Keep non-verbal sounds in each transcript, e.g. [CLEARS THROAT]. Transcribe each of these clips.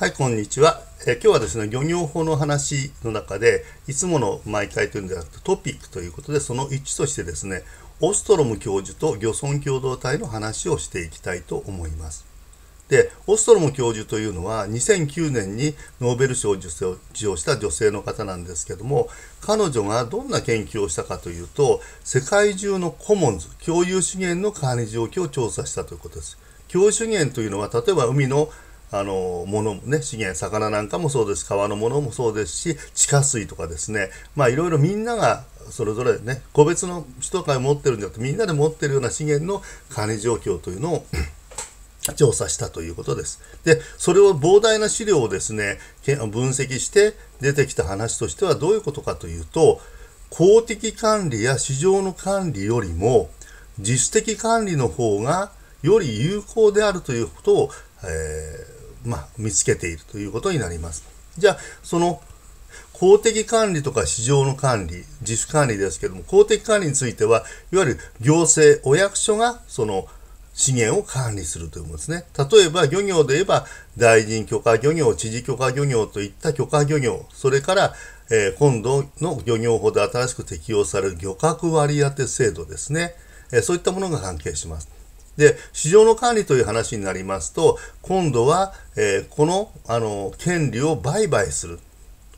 はい、こんにちは。え今日はですね、漁業法の話の中で、いつもの毎回というんではなくてトピックということで、その一としてですね、オストロム教授と漁村共同体の話をしていきたいと思います。で、オストロム教授というのは2009年にノーベル賞を受賞した女性の方なんですけども、彼女がどんな研究をしたかというと、世界中のコモンズ、共有資源の管理状況を調査したということです。共有資源というのは、例えば海のあの、ものね、資源、魚なんかもそうです。川のものもそうですし、地下水とかですね。まあいろいろみんながそれぞれね、個別の人が持ってるんじゃなくて、みんなで持ってるような資源の管理状況というのを [CLEARS THROAT] 調査したということです。で、それを膨大な資料をですね、分析して出てきた話としてはどういうことかというと、公的管理や市場の管理よりも、自主的管理の方がより有効であるということを、えーまあ、見つけているということになります。じゃあ、その公的管理とか市場の管理、自主管理ですけども、公的管理については、いわゆる行政、お役所がその資源を管理するというものですね。例えば漁業で言えば、大臣許可漁業、知事許可漁業といった許可漁業、それから、えー、今度の漁業法で新しく適用される漁獲割当制度ですね。えー、そういったものが関係します。で、市場の管理という話になりますと、今度は、えー、この、あの、権利を売買する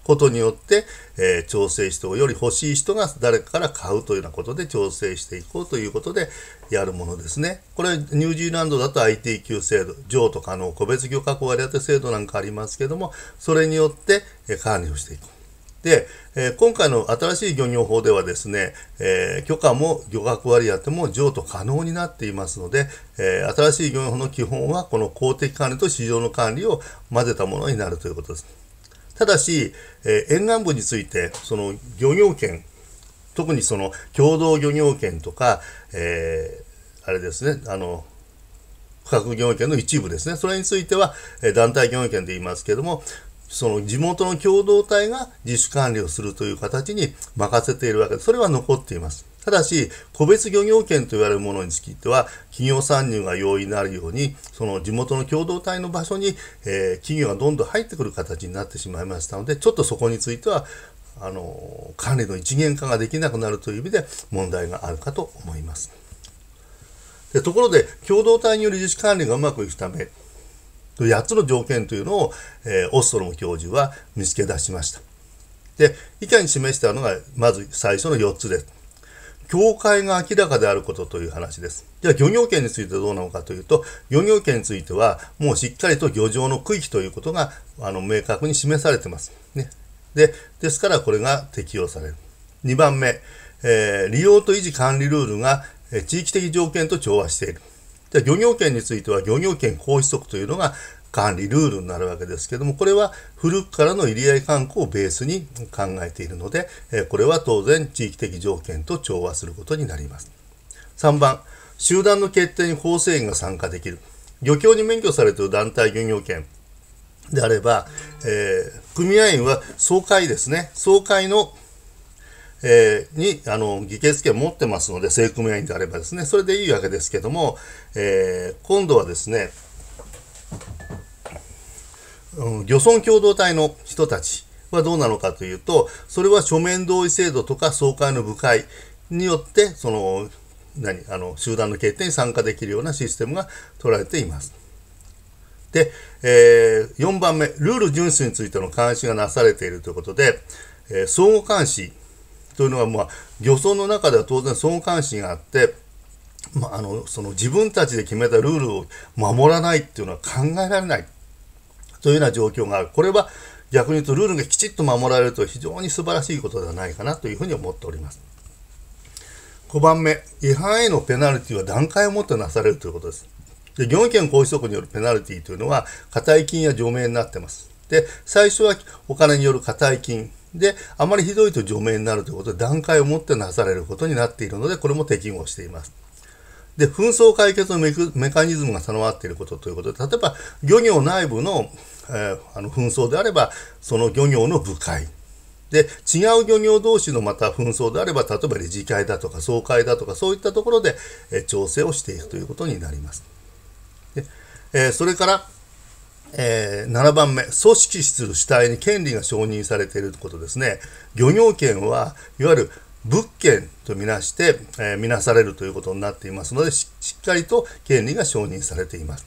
ことによって、えー、調整してより欲しい人が誰かから買うというようなことで調整していこうということでやるものですね。これ、ニュージーランドだと ITQ 制度、譲渡可能個別漁獲割当て制度なんかありますけども、それによって、え管理をしていく。で、えー、今回の新しい漁業法ではですね、えー、許可も漁獲割り当ても譲渡可能になっていますので、えー、新しい漁業法の基本はこの公的管理と市場の管理を混ぜたものになるということです。ただし、え沿岸部について、その漁業権、特にその共同漁業権とか、えあれですね、あの、区画漁業権の一部ですね。それについては、え団体漁業権で言いますけども、その地元の共同体が自主管理をするという形に任せているわけで、それは残っています。ただし、個別漁業権と言われるものについては、企業参入が容易になるように、その地元の共同体の場所に、えー、企業がどんどん入ってくる形になってしまいましたので、ちょっとそこについては、あの、管理の一元化ができなくなるという意味で問題があるかと思います。でところで、共同体による自主管理がうまくいくため、8つの条件というのを、えー、オストロム教授は見つけ出しました。で、意見に示したのが、まず最初の4つです。境界が明らかであることという話です。じゃあ、漁業権についてどうなのかというと、漁業権については、もうしっかりと漁場の区域ということが、あの、明確に示されてます。ね。で、ですからこれが適用される。2番目、えー、利用と維持管理ルールが、え、地域的条件と調和している。じゃ漁業権については漁業権行使則というのが管理ルールになるわけですけども、これは古くからの入り合い観光をベースに考えているので、これは当然地域的条件と調和することになります。3番、集団の決定に構成員が参加できる。漁協に免許されている団体漁業権であれば、えー、組合員は総会ですね。総会のえー、に、あの、議決権を持ってますので、正組合員であればですね、それでいいわけですけども、えー、今度はですね、うん、漁村共同体の人たちはどうなのかというと、それは書面同意制度とか総会の部会によって、その、何、あの、集団の決定に参加できるようなシステムが取られています。で、えー、4番目、ルール遵守についての監視がなされているということで、えー、相互監視というのは、まあ、漁村の中では当然相互監視があって、まあ、あのその自分たちで決めたルールを守らないっていうのは考えられないというような状況がある。これは逆に言うとルールがきちっと守られると非常に素晴らしいことではないかなというふうに思っております。5番目、違反へのペナルティは段階をもってなされるということです。で業務権行使則によるペナルティというのは、固い金や除名になっています。で、最初はお金による固い金、で、あまりひどいと除名になるということで段階をもってなされることになっているので、これも適合しています。で、紛争解決のメカニズムが備わっていることということで、例えば漁業内部の,、えー、あの紛争であれば、その漁業の部会。で、違う漁業同士のまた紛争であれば、例えば理事会だとか総会だとか、そういったところで、えー、調整をしていくということになります。でえー、それから、えー、7番目、組織する主体に権利が承認されているということですね。漁業権はいわゆる物件とみなして、えー、見なされるということになっていますのでしっかりと権利が承認されています。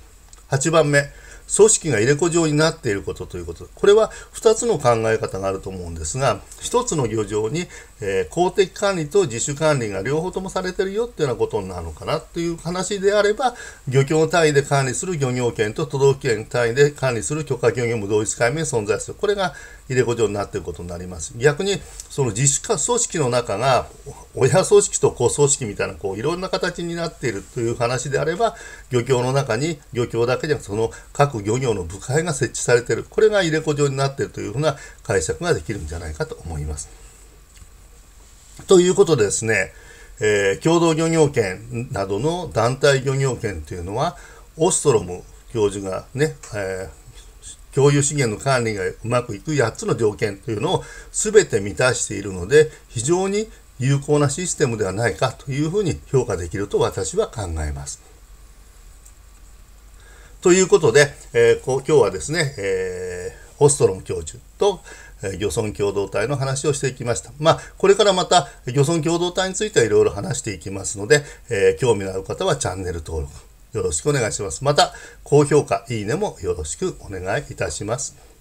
8番目、組織が入れ子状になっていることということ。これは2つの考え方があると思うんですが、1つの漁場に、えー、公的管理と自主管理が両方ともされてるよっていうようなことになるのかなという話であれば、漁協単位で管理する漁業権と都道府県単位で管理する許可漁業も同一解明存在する。これが入れ子状になっていることになります。逆に、その自主化組織の中が、親組織と子組織みたいな、こう、いろんな形になっているという話であれば、漁協の中に、漁協だけじゃなくその各漁業の部会が設置されている。これが入れ子状になっているというふうな解釈ができるんじゃないかと思います。ということでですね、えー、共同漁業権などの団体漁業権というのは、オストロム教授がね、えー共有資源の管理がうまくいく8つの条件というのを全て満たしているので、非常に有効なシステムではないかというふうに評価できると私は考えます。ということで、えー、今日はですね、えー、オストロム教授と、漁村共同体の話をしていきました。まあ、これからまた漁村共同体についてはいろいろ話していきますので、えー、興味のある方はチャンネル登録よろしくお願いします。また、高評価、いいねもよろしくお願いいたします。